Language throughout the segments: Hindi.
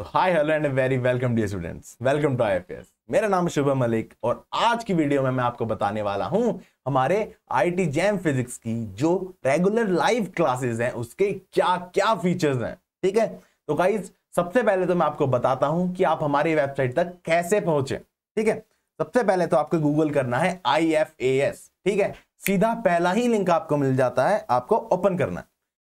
तो hi hello and very welcome dear students welcome to IFS मेरा नाम शुभम मलिक और आज की वीडियो में मैं आपको बताने वाला हूँ हमारे आईटी जैम फिजिक्स की जो रेगुलर लाइव क्लासेस हैं, उसके क्या क्या फीचर्स हैं, ठीक है? तो गाइज़ सबसे पहले तो मैं आपको बताता हूँ कि आप हमारी वेबसाइट तक कैसे पहुँचे, ठीक है? सबसे पहले तो आपको गूगल करना है आई ठीक है? सीधा पहला ही लिंक आपको मिल जाता है, आपको ओपन करना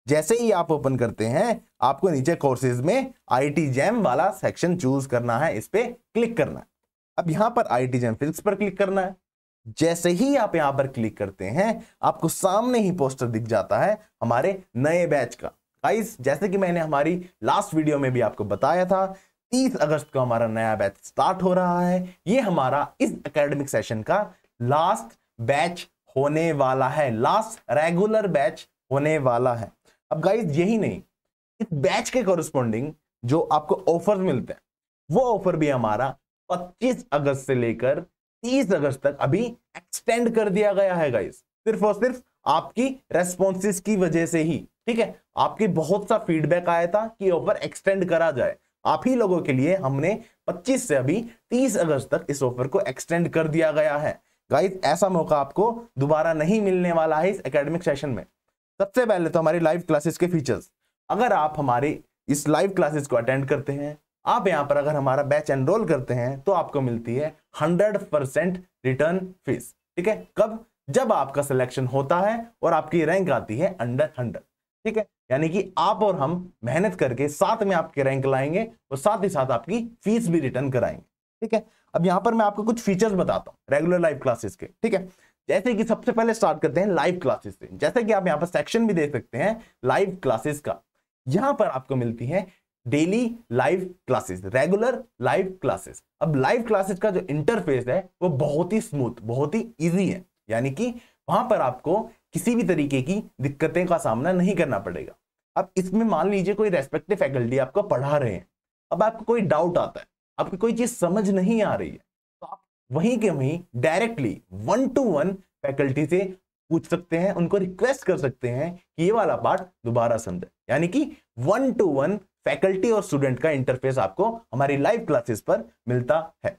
जैसे ही आप ओपन करते हैं, आपको नीचे कोर्सेज में आईटी जैम वाला सेक्शन चूज़ करना है, इस पर क्लिक करना है। अब यहाँ पर आईटी जैम फिजिक्स पर क्लिक करना है। जैसे ही आप यहाँ पर क्लिक करते हैं, आपको सामने ही पोस्टर दिख जाता है हमारे नए बैच का। गाइस जैसे कि मैंने हमारी लास्ट वीडियो में भी आपको बताया था 30 अगस्त को हमारा नया बैच स्टार्ट हो रहा है। ये हमारा इस एकेडमिक सेशन का लास्ट बैच होने वाला है लास्ट रेगुलर बैच होने वाला है। अब गाइस यही नहीं। इस बैच के कॉरेस्पॉन्डिंग जो आपको ऑफ़र मिलते हैं, वो ऑफ़र भी हमारा 25 अगस्त से लेकर 30 अगस्त तक अभी एक्सटेंड कर दिया गया है गाइस सिर्फ़ और सिर्फ़ आपकी रेस्पॉन्सिस की वजह से ही, ठीक है? आपकी बहुत सा फीडबैक आया था कि ऑफ़र एक्सटेंड करा जाए। आप ही लोगों के लिए हमने 25 से अभी 30 अगस्त तक इस ऑफ़र को एक्सटेंड कर दिया गया है। गाइस ऐसा मौका आपको दोबारा नहीं मिलने वाला है इस एकेडमिक सेशन में। सबसे पहले तो हमारी लाइव क्लासेस के फीचर्स अगर आप हमारी इस लाइव क्लासेस को अटेंड करते हैं, आप यहाँ पर अगर हमारा बैच एनरोल करते हैं तो आपको मिलती है हंड्रेड परसेंट रिटर्न फ़ीस ठीक है? कब? जब आपका सिलेक्शन होता है और आपकी रैंक आती है अंडर हंड्रेड ठीक है? यानी कि आप और हम मेहनत करके साथ में आपके रैंक लाएँगे और साथ ही साथ आपकी फ़ीस भी रिटर्न कराएँगे, ठीक है? अब यहाँ पर मैं आपको कुछ फीचर्स बताता हूँ रेगुलर लाइव क्लासेस के, ठीक है? जैसे कि सबसे पहले स्टार्ट करते हैं लाइव क्लासेस से। जैसे कि आप यहाँ पर सेक्शन भी देख सकते हैं लाइव क्लासेस का। यहाँ पर आपको मिलती है daily live classes regular live classes अब लाइव क्लासेस का जो इंटरफेस है, वो बहुत ही स्मूथ बहुत ही इजी है। यानी कि वहाँ पर आपको किसी भी तरीके की दिक्कतें का सामना नहीं करना पड़ेगा। अब इसमें मान लीजिए कोई रेस्पेक्टिव फैकल्टी आपको पढ़ा रहे हैं। अब आपको कोई डाउट आता है, आपकी कोई चीज़ समझ नहीं आ रही है वहीं के वहीं directly one to one faculty से पूछ सकते हैं, उनको रिक्वेस्ट कर सकते हैं कि ये वाला पार्ट दोबारा समझे यानी कि वन टू वन फैकल्टी और स्टूडेंट का इंटरफेस आपको हमारी लाइव क्लासेस पर मिलता है।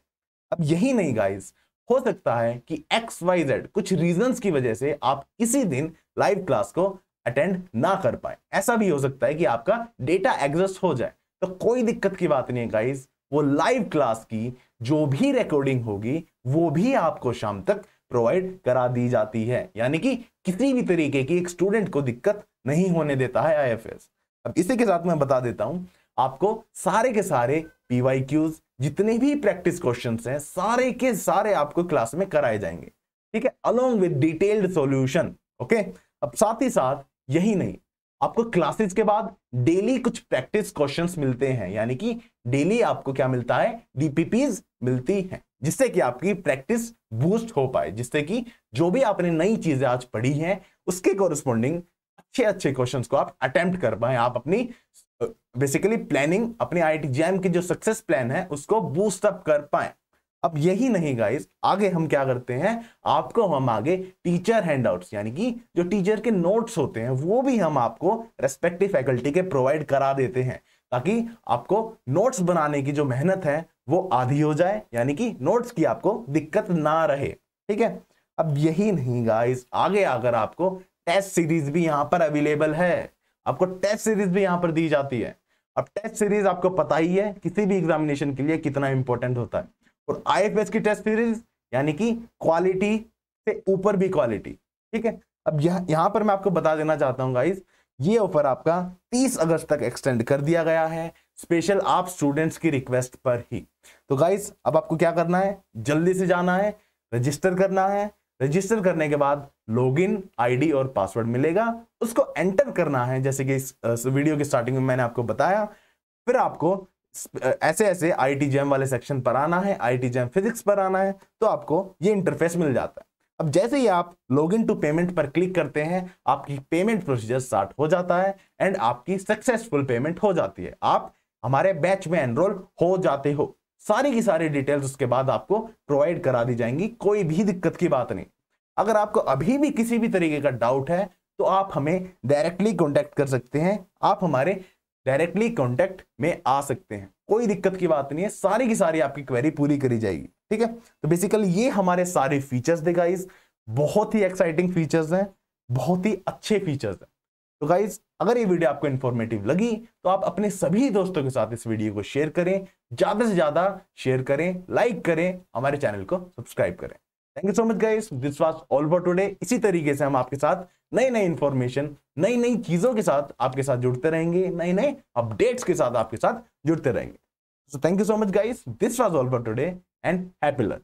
अब यही नहीं गाइस हो सकता है कि एक्स वाई जेड कुछ रीजंस की वजह से आप किसी दिन लाइव क्लास को अटेंड ना कर पाए। ऐसा भी हो सकता है कि आपका डेटा एग्जस्ट हो जाए। तो कोई दिक्कत की बात नहीं है गाइस वो लाइव क्लास की जो भी रिकॉर्डिंग होगी, वो भी आपको शाम तक प्रोवाइड करा दी जाती है। यानी कि किसी भी तरीके की एक स्टूडेंट को दिक्कत नहीं होने देता है आईएफएस अब इसी के साथ मैं बता देता हूँ, आपको सारे के सारे पीवाई क्यूज जितने भी प्रैक्टिस क्वेश्चंस हैं, सारे के सारे आपको क्लास में कराए जाएँगे। ठीक है? Along with detailed solution okay अब साथ ही साथ, यही नहीं आपको क्लासेस के बाद डेली कुछ प्रैक्टिस क्वेश्चंस मिलते हैं, यानी कि डेली आपको क्या मिलता है? डीपीपीज मिलती हैं, जिससे कि आपकी प्रैक्टिस बूस्ट हो पाए, जिससे कि जो भी आपने नई चीज़ें आज पढ़ी हैं, उसके कोरिस्पोंडिंग अच्छे अच्छे क्वेश्चंस को आप अटेम्प्ट कर पाए। आप अपनी बेसिकली प्लानिंग अपनी आईटी जैम की जो सक्सेस प्लान है, उसको बूस्ट अप कर पाए। अब यही नहीं गाइस आगे हम क्या करते हैं? आपको हम आगे टीचर हैंडआउट्स यानी कि जो टीचर के नोट्स होते हैं, वो भी हम आपको रेस्पेक्टिव फैकल्टी के प्रोवाइड करा देते हैं, ताकि आपको नोट्स बनाने की जो मेहनत है, वो आधी हो जाए, यानी कि नोट्स की आपको दिक्कत ना रहे, ठीक है? अब यही नहीं गाइस आगे अगर आपको टेस्ट सीरीज़ भी यहाँ पर अवेलेबल है, आपको टेस्ट सीरीज़ भी यहाँ पर दी जाती है। अब टेस्ट सीरीज़ आपको पता ही है, किसी भी एग्जामिनेशन के लिए कितना इंपॉर्टेंट होता है। और आईएफएस की टेस्ट सीरीज़ यानी कि क्वालिटी से ऊपर भी क्वालिटी ठीक है? अब यह, यहाँ पर मैं आपको बता देना चाहता हूँ गाइस ये ऑफ़र आपका 30 अगस्त तक एक्सटेंड कर दिया गया है स्पेशल आप स्टूडेंट्स की रिक्वेस्ट पर ही। तो गाइस अब आपको क्या करना है? जल्दी से जाना है रजिस्टर करना है। रजिस्टर करने के बाद लॉगिन आईडी और पासवर्ड मिलेगा। उसको एंटर करना है जैसे कि इस वीडियो की स्टार्टिंग में मैंने आपको बताया। फिर आपको ऐसे ऐसे आई टी जैम वाले सेक्शन पर आना है आई टी जैम फिजिक्स पर आना है तो आपको ये इंटरफेस मिल जाता है। अब जैसे ही आप लॉग इन टू पेमेंट पर क्लिक करते हैं, आपकी पेमेंट प्रोसीजर स्टार्ट हो जाता है एंड आपकी सक्सेसफुल पेमेंट हो जाती है। आप हमारे बैच में एनरोल हो जाते हो। सारी की सारी डिटेल्स उसके बाद आपको प्रोवाइड करा दी जाएँगी, कोई भी दिक्कत की बात नहीं। अगर आपको अभी भी किसी भी तरीके का डाउट है तो आप हमें डायरेक्टली कॉन्टेक्ट कर सकते हैं। आप हमारे डायरेक्टली कॉन्टेक्ट में आ सकते हैं। कोई दिक्कत की बात नहीं है, सारी की सारी आपकी क्वेरी पूरी करी जाएगी, ठीक है? तो बेसिकली ये हमारे सारे फीचर्स थे गाइस बहुत ही एक्साइटिंग फीचर्स हैं, बहुत ही अच्छे फीचर्स हैं। तो गाइज़ अगर ये वीडियो आपको इन्फॉर्मेटिव लगी तो आप अपने सभी दोस्तों के साथ इस वीडियो को शेयर करें, ज़्यादा से ज़्यादा शेयर करें लाइक करें, हमारे चैनल को सब्सक्राइब करें। Thank you so much guys this was all for today इसी तरीके से हम आपके साथ नई नई इंफॉर्मेशन नई नई चीज़ों के साथ आपके साथ जुड़ते रहेंगे नए नए अपडेट्स के साथ आपके साथ जुड़ते रहेंगे। So thank you so much guys this was all for today and happy learn